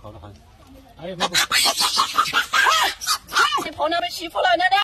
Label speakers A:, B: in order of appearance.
A: 好。了好了哎呀妈
B: 你婆娘被欺负了娘娘